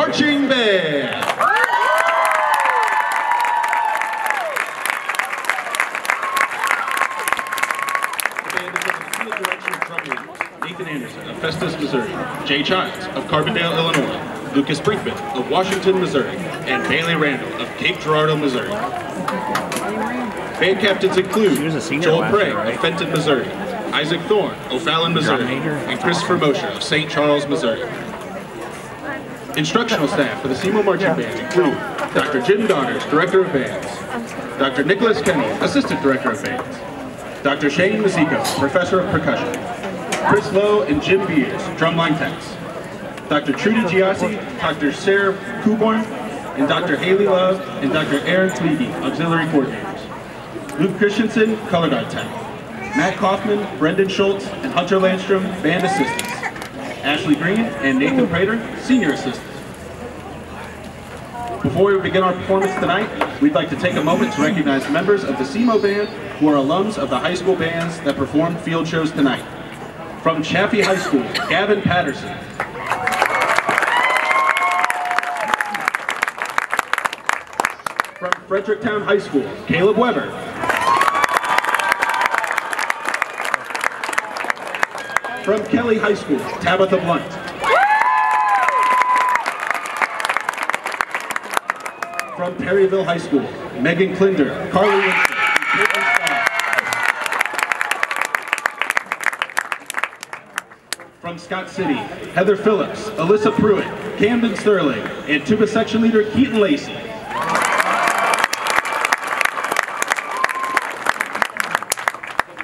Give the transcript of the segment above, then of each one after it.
Marching Band. The band is under the direction of Nathan Anderson of Festus, Missouri, Jay Childs of Carbondale, Illinois, Lucas Brinkman of Washington, Missouri, and Bailey Randall of Cape Girardeau, Missouri. Band captains include He was a senior Joel last Prey right? of Fenton, Missouri, Isaac Thorne, O'Fallon, Missouri, and Christopher Mosher of St. Charles, Missouri. Instructional staff for the SEMO Marching Band include Dr. Jim Daughters, Director of Bands, Dr. Nicholas Kenny, Assistant Director of Bands, Dr. Shane Mazzico, Professor of Percussion, Chris Lowe and Jim Beers, Drumline Techs, Dr. Trudy Giassi, Dr. Sarah Kuborn, and Dr. Haley Love, and Dr. Aaron Tweedy, Auxiliary Coordinators, Luke Christensen, Color Guard Tech, Matt Kaufman, Brendan Schultz, and Hunter Landstrom, Band Assistants, Ashley Green and Nathan Prater, Senior Assistants. Before we begin our performance tonight, we'd like to take a moment to recognize members of the SEMO Band who are alums of the high school bands that performed field shows tonight. From Chaffee High School, Gavin Patterson. From Fredericktown High School, Caleb Weber. From Kelly High School, Tabitha Blunt. From Perryville High School, Megan Klinder, Carly Winston. From Scott City, Heather Phillips, Alyssa Pruitt, Camden Sterling, and tuba section leader Keaton Lacey.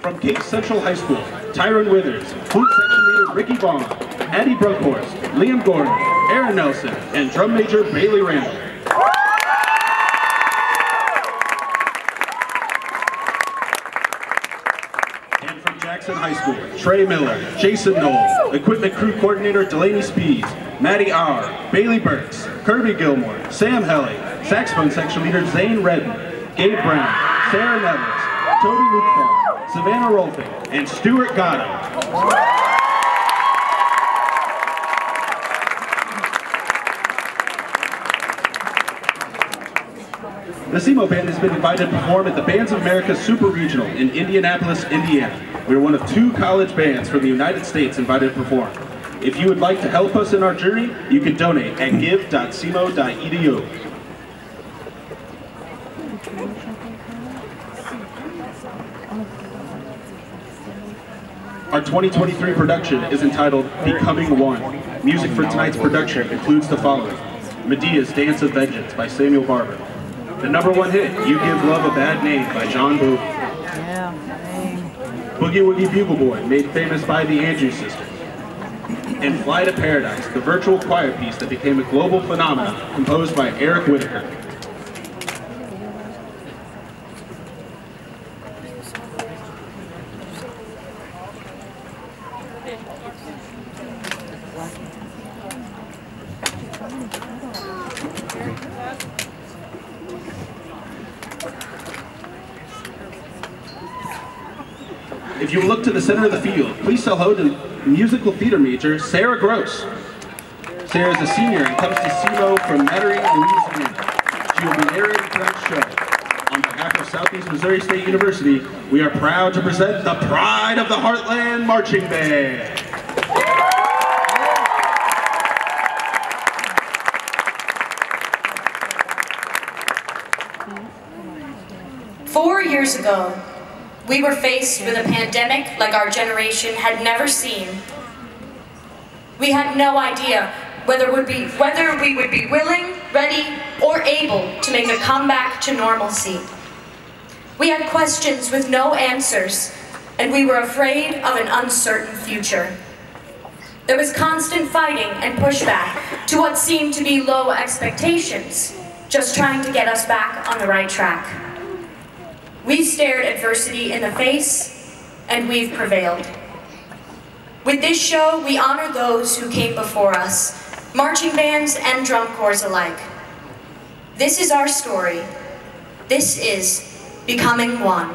From Cape Central High School, Tyron Withers, flute section leader Ricky Vaughn, Addie Brookhorst, Liam Gordon, Aaron Nelson, and drum major Bailey Randall. And from Jackson High School, Trey Miller, Jason Knoll, Equipment Crew Coordinator Delaney Spees, Maddie Auer, Bailey Burks, Kirby Gilmore, Sam Helly, Saxophone Section Leader Zane Redden, Gabe Brown, Sarah Nevins, Toby Lukefall, Savannah Rolfing, and Stuart Gatto. The SEMO Band has been invited to perform at the Bands of America Super Regional in Indianapolis, Indiana. We are one of two college bands from the United States invited to perform. If you would like to help us in our journey, you can donate at give.semo.edu. Our 2023 production is entitled Becoming One. Music for tonight's production includes the following. Medea's Dance of Vengeance by Samuel Barber. The number one hit, You Give Love a Bad Name by Bon Jovi. Boogie Woogie Bugle Boy, made famous by the Andrews Sisters. And Fly to Paradise, the virtual choir piece that became a global phenomenon, composed by Eric Whitacre. If you look to the center of the field, please say hello to musical theater major Sarah Gross. Sarah is a senior and comes to SEMO from Metairie, Louisiana. She will be narrating tonight's show. On behalf of Southeast Missouri State University, we are proud to present the Pride of the Heartland Marching Band. Four years ago, we were faced with a pandemic like our generation had never seen. We had no idea whether, would be, whether we would be willing, ready, or able to make a comeback to normalcy. We had questions with no answers, and we were afraid of an uncertain future. There was constant fighting and pushback to what seemed to be low expectations, just trying to get us back on the right track. We stared adversity in the face, and we've prevailed. With this show, we honor those who came before us, marching bands and drum corps alike. This is our story. This is Becoming One.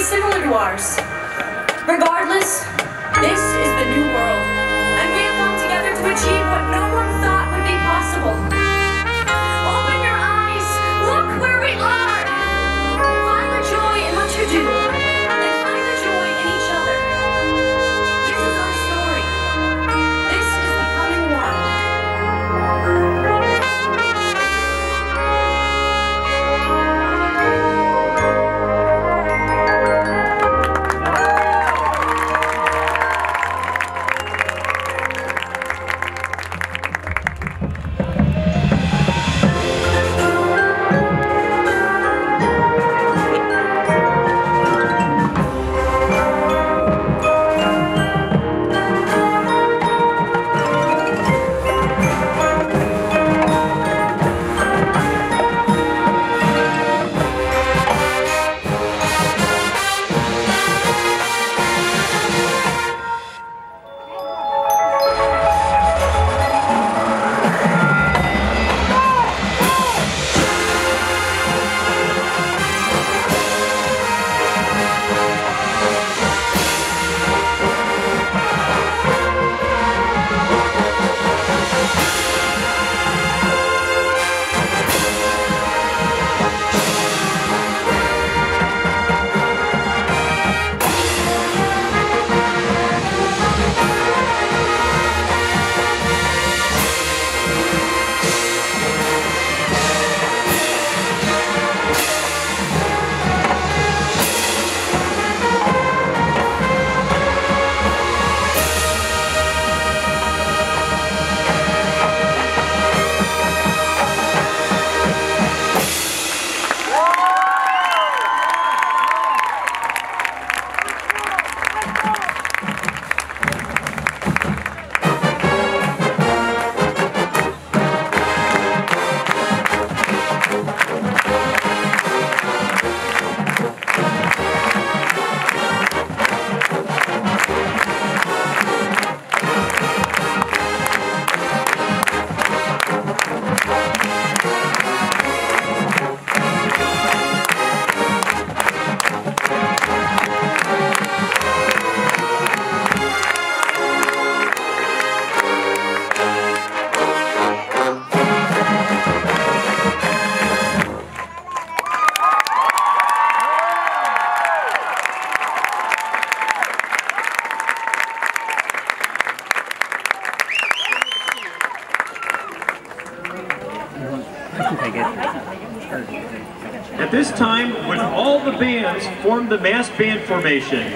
Similar to ours. Regardless, this is the new world, and we have come together to achieve what no one the bands form the mass band formation,